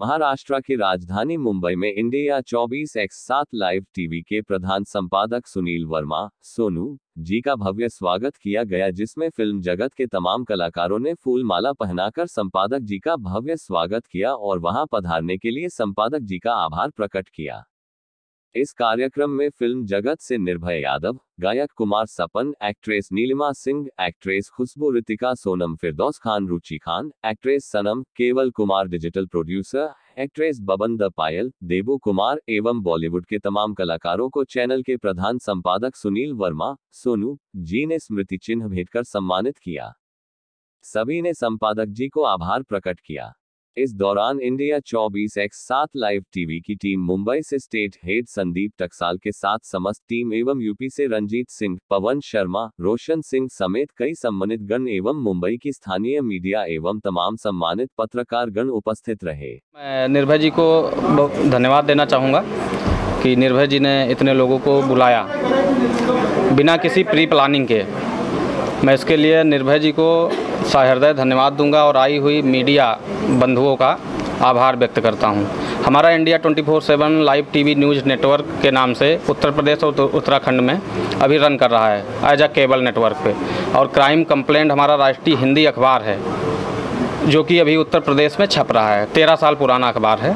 महाराष्ट्र की राजधानी मुंबई में इंडिया 24 एक्स सात लाइव टीवी के प्रधान संपादक सुनील वर्मा, सोनू जी का भव्य स्वागत किया गया, जिसमें फ़िल्म जगत के तमाम कलाकारों ने फूल माला पहनाकर संपादक जी का भव्य स्वागत किया और वहाँ पधारने के लिए संपादक जी का आभार प्रकट किया। इस कार्यक्रम में फ़िल्म जगत से निर्भय यादव, गायक Kumar Sapan, actress Neelima Singh, actress Khushboo Ritika Sonam Firdaus Khan, Ruchi Khan, actress Sanam, Keval Kumar digital producer, actress Baban the Payal, Debu Kumar एवं बॉलीवुड के तमाम कलाकारों को चैनल के प्रधान संपादक सुनील वर्मा, सोनू, जी ने स्मृति चिन्ह भेंटकर सम्मानित किया। सभी ने संपादक जी को आभार प्रकट किया। इस दौरान इंडिया 24 एक्स सात लाइव टीवी की टीम मुंबई से स्टेट हेड संदीप टकसाल के साथ समस्त टीम एवं यूपी से रंजीत सिंह, पवन शर्मा, रोशन सिंह समेत कई सम्मानित गण एवं मुंबई की स्थानीय मीडिया एवं तमाम सम्मानित पत्रकार गण उपस्थित रहे। मैं निर्भय जी को धन्यवाद देना चाहूँगा कि निर्भय जी ने इतने लोगों को बुलाया बिना किसी प्री प्लानिंग के। मैं इसके लिए निर्भय जी को सहृदय धन्यवाद दूँगा और आई हुई मीडिया बंधुओं का आभार व्यक्त करता हूँ। हमारा India 24/7 live TV news network के नाम से उत्तर प्रदेश और उत्तराखंड में अभी रन कर रहा है, एज अ केबल नेटवर्क पे। और क्राइम कंप्लेंट हमारा राष्ट्रीय हिंदी अखबार है, जो कि अभी उत्तर प्रदेश में छप रहा है। तेरह साल पुराना अखबार है।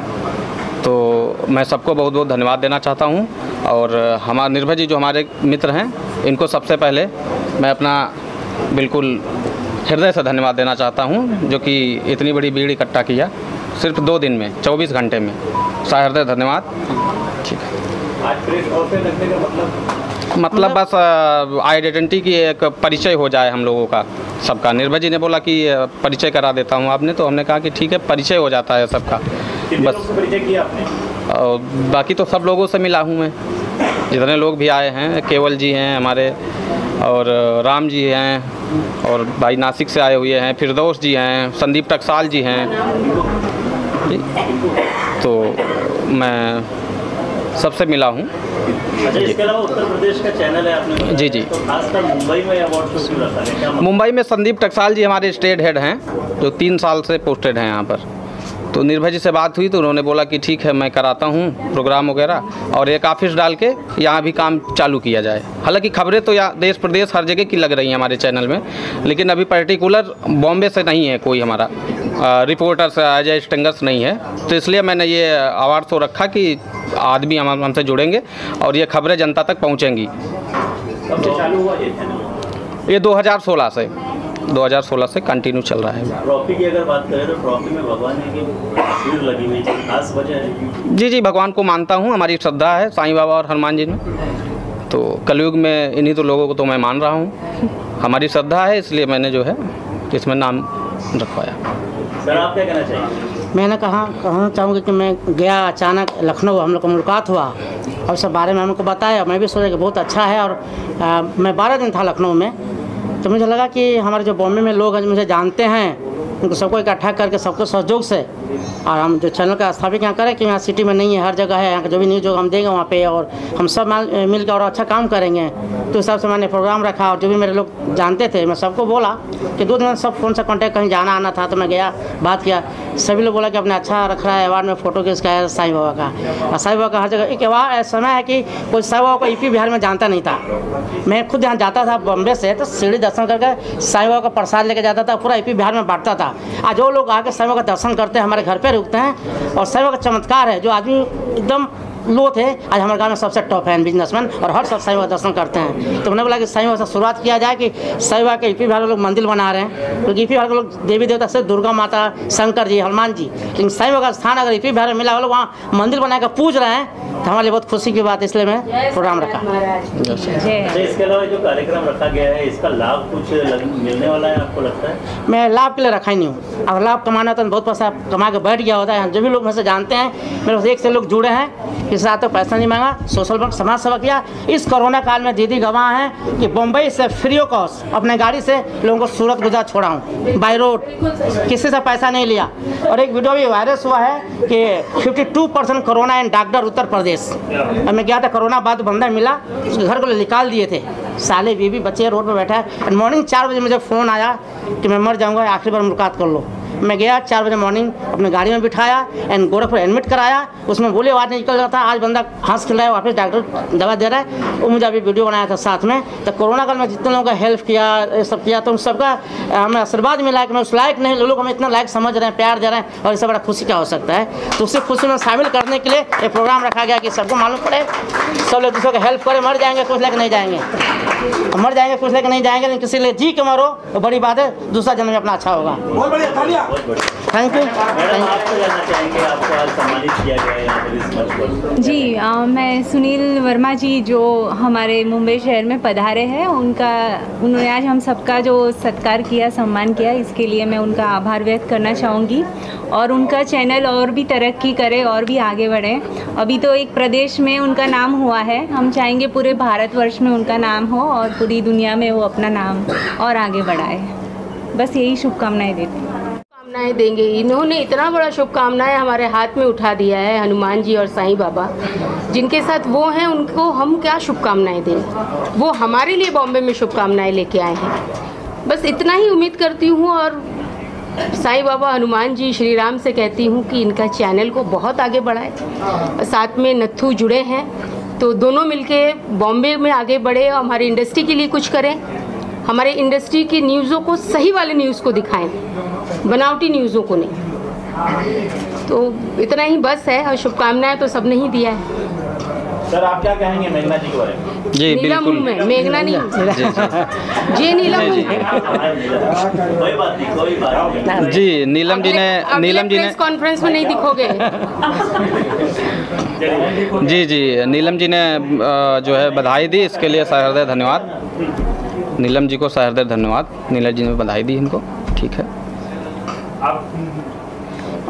तो मैं सबको बहुत बहुत धन्यवाद देना चाहता हूँ और हमारे निर्भय जी जो हमारे मित्र हैं, इनको सबसे पहले मैं अपना बिल्कुल हृदय से धन्यवाद देना चाहता हूँ जो कि इतनी बड़ी भीड़ इकट्ठा किया। सिर्फ़ दो दिन में 24 घंटे में। सहृदय धन्यवाद। ठीक है। मतलब मतलब बस आइडेंटिटी की एक परिचय हो जाए हम लोगों का सबका। निर्भय जी ने बोला कि परिचय करा देता हूँ आपने तो हमने कहा कि ठीक है परिचय हो जाता है सबका। बस। परिचय किया आपने? और बाकी तो सब लोगों से मिला हूँ मैं। जितने लोग भी आए हैं केवल जी हैं हमारे और राम जी हैं और भाई नासिक से आए हुए हैं फिरदौस जी हैं संदीप टकसाल जी हैं। तो मैं सबसे मिला हूँ। अच्छा उत्तर प्रदेश का चैनल है आपने जी, जी। तो मुंबई में अवार्ड मतलब? मुंबई में संदीप टकसाल जी हमारे स्टेट हेड हैं जो तीन साल से पोस्टेड हैं यहाँ पर। तो निर्भय जी से बात हुई तो उन्होंने बोला कि ठीक है मैं कराता हूँ प्रोग्राम वगैरह और एक ऑफ़िस डाल के यहाँ भी काम चालू किया जाए। हालाँकि खबरें तो यहाँ देश प्रदेश हर जगह की लग रही हैं हमारे चैनल में लेकिन अभी पर्टिकुलर बॉम्बे से नहीं है कोई हमारा रिपोर्टर्स अजय स्टेंगर्स नहीं है। तो इसलिए मैंने ये अवार्ड तो रखा कि आदमी हम हमसे जुड़ेंगे और ये खबरें जनता तक पहुँचेंगी। ये 2016 से। 2016 से कंटिन्यू चल रहा है। ट्रॉफी की अगर बात करें तो ट्रॉफी में भगवान की लगी हुई है खास वजह है। जी जी भगवान को मानता हूँ। हमारी श्रद्धा है साईं बाबा और हनुमान जी में। तो कलयुग में इन्हीं तो लोगों को तो मैं मान रहा हूँ। हमारी श्रद्धा है इसलिए मैंने जो है इसमें नाम रखवाया। सर आप क्या कहना चाहिए मैंने कहा कहना चाहूँगी कि मैं गया अचानक लखनऊ हम लोग का मुलाकात हुआ। और सब बारे में हमको बताया। मैं भी सोचा कि बहुत अच्छा है और आ, मैं बारह दिन था लखनऊ में। तो मुझे लगा कि हमारे जो बॉम्बे में लोग हैं मुझे जानते हैं, उनको सबको इकट्ठा करके, सबको सहयोग से और हम जो चैनल का स्थापित यहाँ करें कि यहाँ सिटी में नहीं है, हर जगह है, यहाँ का जो भी न्यूज़ होगा हम देंगे वहाँ पे और हम सब मिलकर मिल और अच्छा काम करेंगे। तो हिसाब से मैंने प्रोग्राम रखा और जो भी मेरे लोग जानते थे, मैं सबको बोला कि दो दिन सब फ़ोन से कांटेक्ट कहीं जाना आना था तो मैं गया, बात किया। सभी लोग बोला कि अपने अच्छा रख रहा है अवार्ड में फ़ोटो किसका है साई बाबा का। और साई बाबा का हर जगह, एक अवार्ड समय है कि कोई साई बाबा को यूपी, बिहार में जानता नहीं था। मैं खुद यहाँ जाता था बॉम्बे से तो सीढ़ी दर्शन करके साई बाबा का प्रसाद लेके जाता था, पूरा यूपी, बिहार में बांटता था। आज जो लोग आके साईं बाबा का दर्शन करते हैं, हमारे घर पर रुकते हैं, और साईं बाबा का चमत्कार है, जो आदमी एकदम लो थे आज हमारे गाँव में सबसे टॉप है बिजनेसमैन और हर साल साईं बाबा दर्शन करते हैं। तो मैंने बोला कि साईं बाबा से शुरुआत किया जाए कि साईं बाबा के यूपी बिहार लोग मंदिर बना रहे हैं। क्योंकि यूपी बिहार के लोग देवी देवता से दुर्गा माता शंकर जी हनुमान जी लेकिन साईं बाबा का स्थान अगर यूपी बिहार में मिला वो लोग वहाँ मंदिर बना कर पूज रहे हैं तो हमारे लिए बहुत खुशी की बात इसलिए मैं प्रोग्राम रखा। अच्छा इसके अलावा जो कार्यक्रम रखा गया है इसका लाभ कुछ मिलने वाला है आपको लगता है? मैं लाभ के लिए रखा ही नहीं हूँ। अगर लाभ कमाना होता है तो बहुत पैसा कमा के बैठ गया होता है जो भी लोग मुझसे जानते हैं मेरे एक से लोग जुड़े हैं किसी साथ तो पैसा नहीं मांगा? सोशल वर्क, समाज सेवा किया। इस कोरोना काल में दीदी गवाह हैं कि बम्बई से फ्री ऑफ़ कॉस्ट अपने गाड़ी से लोगों को सूरत गुजरात छोड़ा हूँ। By road. किसी से पैसा नहीं लिया। और एक वीडियो भी वायरस हुआ है कि 52 percent corona in doctor Uttar Pradesh. मैं गया था, कोरोना बाद बंदा मिला, उसके घर को निकाल दिए थे। साले बीवी बच्चे रोड पर बैठा है। मॉर्निंग चार बजे मुझे फ़ोन आया कि मैं मर जाऊँगा, आखिरी बार मुलाकात कर लो। मैं गया चार बजे मॉर्निंग अपने गाड़ी में बिठाया एंड गोरखपुर एडमिट कराया। उसमें बोले, आवाज़ नहीं निकल रहा था, आज बंदा हंस खिल रहा है, वापस डॉक्टर दवा दे रहा है। वो मुझे अभी वीडियो बनाया था साथ में। तो कोरोना काल में जितने लोगों का हेल्प किया सब किया तो उन सबका, हमें आशीर्वाद मिला कि मैं उस लायक नहीं, लोग हमें इतना लायक समझ रहे हैं, प्यार दे रहे हैं और इससे बड़ा खुशी क्या हो सकता है। तो उसे खुशी में शामिल करने के लिए एक प्रोग्राम रखा गया कि सबको मालूम पड़े। सब लोग दूसरों का हेल्प करें, मर जाएँगे, कुछ लेकर नहीं जाएँगे। मर जाएँगे कुछ लेकर नहीं जाएँगे लेकिन किसी लिए जी के मरो तो बड़ी बात है दूसरा जन्म में अपना अच्छा होगा। बहुत बढ़िया थैंक यू मैडम आपको जानना चाहेंगे आपको आज सम्मानित किया गया है यहाँ पर इस मंच पर जी अ, मैं सुनील वर्मा जी जो हमारे मुंबई शहर में पधारे हैं उनका उन्होंने आज हम सबका जो सत्कार किया सम्मान किया इसके लिए मैं उनका आभार व्यक्त करना चाहूँगी। और उनका चैनल और भी तरक्की करे और भी आगे बढ़े। अभी तो एक प्रदेश में उनका नाम हुआ है हम चाहेंगे पूरे भारतवर्ष में उनका नाम हो और पूरी दुनिया में वो अपना नाम और आगे बढ़ाए। बस यही शुभकामनाएँ देती हूँ। शुभकामनाएँ देंगे। इन्होंने इतना बड़ा शुभकामनाएँ हमारे हाथ में उठा दिया है, हनुमान जी और साईं बाबा। जिनके साथ वो हैं, उनको हम क्या शुभकामनाएँ दें? वो हमारे लिए बॉम्बे में शुभकामनाएँ लेके आए हैं। बस इतना ही उम्मीद करती हूँ और साईं बाबा हनुमान जी श्री राम से कहती हूँ कि इनका चैनल को बहुत आगे बढ़ाए। साथ में नत्थू जुड़े हैं। तो दोनों मिलके बॉम्बे में आगे बढ़े और हमारी इंडस्ट्री के लिए कुछ करें। हमारे इंडस्ट्री की न्यूज़ों को, सही वाले न्यूज़ को दिखाएँ, बनावटी न्यूज़ों को नहीं। तो इतना ही बस है, और शुभकामनाएँ तो सबने ही दिया है। सर आप क्या कहेंगे मेघना जी के बारे में? जी बिल्कुल। मेघना नहीं। जी जी नीलम। कोई बात नहीं कोई बात नहीं। जी नीलम जी ने नीलम जी ने कॉन्फ्रेंस में नहीं दिखोगे। जी जी नीलम जी ने जो है बधाई दी इसके लिए सहृदय धन्यवाद। नीलम जी को सहृदय धन्यवाद। नीलम जी ने बधाई दी इनको। ठीक है।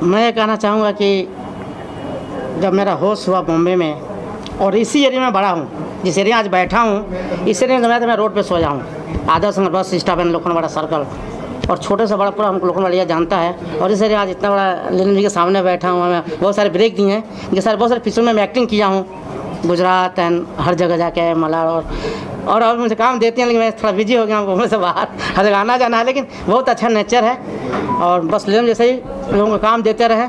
मैं ये कहना चाहूँगा कि जब मेरा होश हुआ बॉम्बे में और इसी एरिया में बड़ा हूँ। जिस एरिया आज बैठा हूँ, इस एरिया में मैं तो मैं रोड पे सो जाऊँ। आदर्श नगर बस स्टॉप है लोखंड बड़ा सर्कल। और छोटे से बड़ा पूरा लोखंड एरिया जानता है। और इस एरिया आज इतना बड़ा लीलन जी के सामने बैठा हूँ, हमें बहुत सारे ब्रेक दिए हैं। इनके सारे बहुत सारे पिक्चर में मैं एक्टिंग किया हूँ। गुजरात एंड हर जगह जाके मलाड और और अब मुझे काम देते हैं, लेकिन मैं थोड़ा बिज़ी हो गया हूँ, घूमने से बाहर। हर जगह आना जाना है, लेकिन बहुत अच्छा नेचर है। और बस लेन जैसे ही लोगों को काम देते रहे।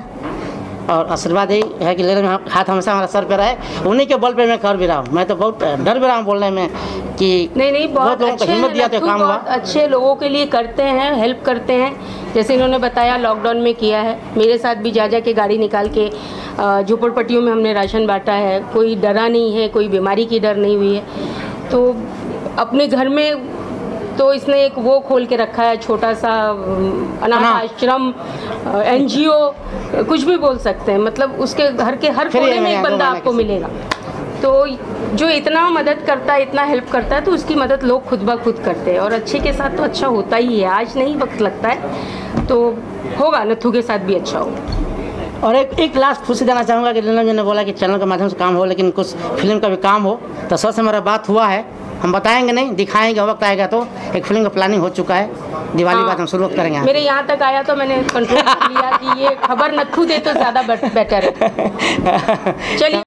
और आशीर्वाद यही है कि में हाथ हमेशा हमारा सर पे रहे। उन्हीं के बल पे मैं कर भी रहा हूँ। मैं तो बहुत डर भी रहा हूँ बोलने में कि नहीं नहीं बहुत लोगों को अच्छे हिम्मत दिया तो काम हुआ। बहुत अच्छे लोगों के लिए करते हैं हेल्प करते हैं। जैसे इन्होंने बताया लॉकडाउन में किया है। मेरे साथ भी जा जा के गाड़ी निकाल के झोपड़पट्टियों में हमने राशन बांटा है। कोई डरा नहीं है कोई बीमारी की डर नहीं हुई है। तो अपने घर में तो इसने एक वो खोल के रखा है छोटा सा अनाथ। आश्रम एनजीओ कुछ भी बोल सकते हैं। मतलब उसके घर के हर कोने में एक बंदा आपको मिलेगा। तो जो इतना मदद करता है इतना हेल्प करता है तो उसकी मदद लोग खुद ब खुद करते हैं। और अच्छे के साथ तो अच्छा होता ही है। आज नहीं वक्त लगता है तो होगा नथु के साथ भी अच्छा होगा। और एक एक लास्ट खुशी देना चाहूँगा कि लीला जी ने बोला कि चैनल के माध्यम से काम हो लेकिन कुछ फ़िल्म का भी काम हो। तो सर से मेरा बात हुआ है हम बताएँगे नहीं दिखाएँगे वक्त आएगा तो एक फ़िल्म का प्लानिंग हो चुका है। दिवाली हाँ। बाद हम शुरू करेंगे मेरे यहाँ तक आया तो मैंने कंट्रोल लिया कि ये खबर नथू दे तो ज़्यादा बेटर है। चलिए।